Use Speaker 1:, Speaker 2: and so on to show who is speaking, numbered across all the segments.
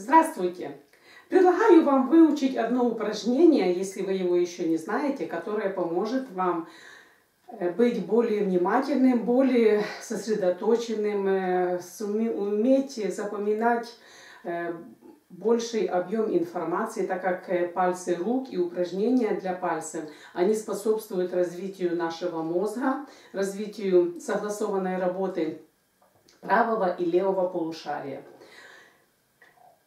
Speaker 1: Здравствуйте! Предлагаю вам выучить одно упражнение, если вы его еще не знаете, которое поможет вам э, быть более внимательным, более сосредоточенным, э, уметь запоминать э, больший объем информации, так как пальцы рук и упражнения для пальцев, они способствуют развитию нашего мозга, развитию согласованной работы правого и левого полушария.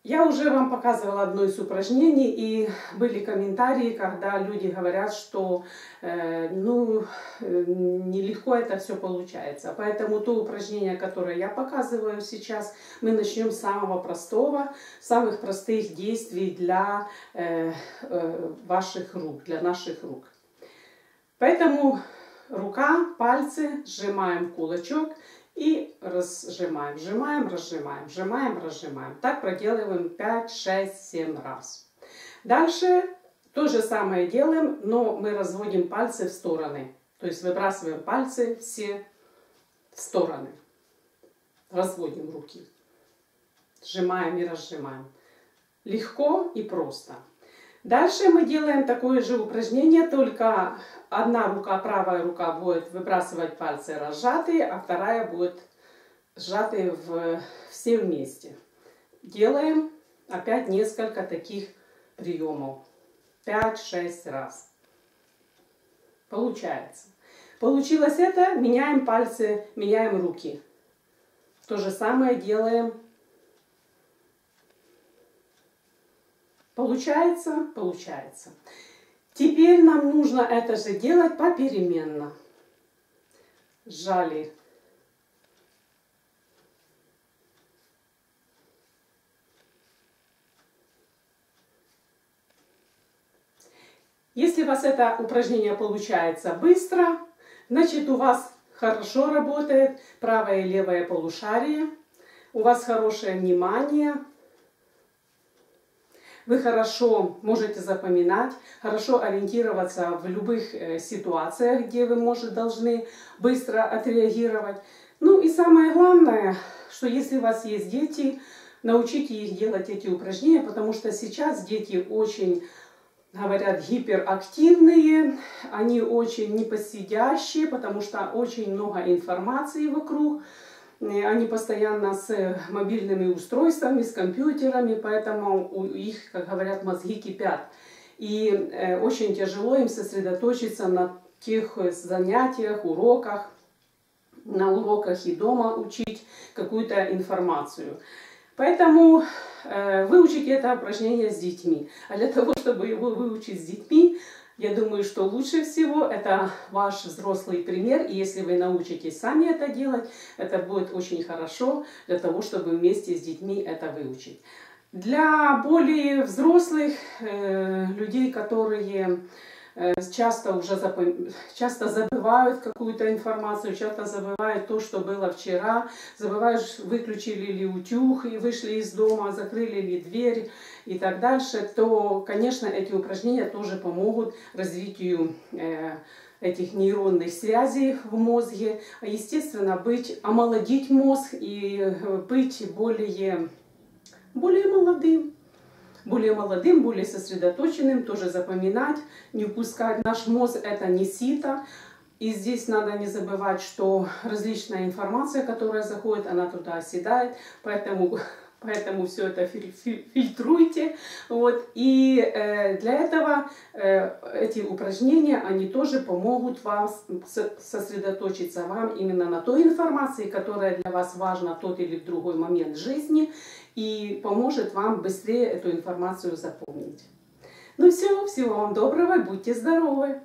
Speaker 1: Я уже вам показывала одно из упражнений, и были комментарии, когда люди говорят, что э, ну, э, нелегко это все получается. Поэтому то упражнение, которое я показываю сейчас, мы начнем с самого простого, самых простых действий для э, э, ваших рук, для наших рук. Поэтому рука, пальцы, сжимаем кулачок и разжимаем, сжимаем, разжимаем, сжимаем, разжимаем. Так проделываем 5, 6, 7 раз. Дальше то же самое делаем, но мы разводим пальцы в стороны. То есть выбрасываем пальцы все в стороны. Разводим руки. Сжимаем и разжимаем. Легко и просто. Дальше мы делаем такое же упражнение, только одна рука, правая рука будет выбрасывать пальцы разжатые, а вторая будет сжатые в, все вместе. Делаем опять несколько таких приемов. 5-6 раз. Получается. Получилось это, меняем пальцы, меняем руки. То же самое делаем Получается? Получается. Теперь нам нужно это же делать попеременно. Сжали. Если у вас это упражнение получается быстро, значит у вас хорошо работает правое и левое полушарие, у вас хорошее внимание, вы хорошо можете запоминать, хорошо ориентироваться в любых э, ситуациях, где вы, может, должны быстро отреагировать. Ну и самое главное, что если у вас есть дети, научите их делать эти упражнения, потому что сейчас дети очень говорят, гиперактивные, они очень непосидящие, потому что очень много информации вокруг. Э, они постоянно с э, мобильными устройствами, с компьютерами, поэтому у их, как говорят, мозги кипят. И э, очень тяжело им сосредоточиться на тех занятиях, уроках, на уроках и дома учить какую-то информацию. Поэтому э, выучите это упражнение с детьми. А для того, чтобы его выучить с детьми, я думаю, что лучше всего это ваш взрослый пример. И если вы научитесь сами это делать, это будет очень хорошо для того, чтобы вместе с детьми это выучить. Для более взрослых э, людей, которые часто уже запом... часто забывают какую-то информацию, часто забывают то, что было вчера, забывают, выключили ли утюг и вышли из дома, закрыли ли дверь и так дальше, то, конечно, эти упражнения тоже помогут развитию э, этих нейронных связей в мозге, а, естественно, быть, омолодить мозг и э, быть более, более молодым более молодым, более сосредоточенным, тоже запоминать, не упускать. Наш мозг это не сито. И здесь надо не забывать, что различная информация, которая заходит, она туда оседает. Поэтому Поэтому все это фильтруйте. Вот. И э, для этого э, эти упражнения, они тоже помогут вам сосредоточиться вам именно на той информации, которая для вас важна в тот или другой момент жизни, и поможет вам быстрее эту информацию запомнить. Ну все, всего вам доброго, будьте здоровы!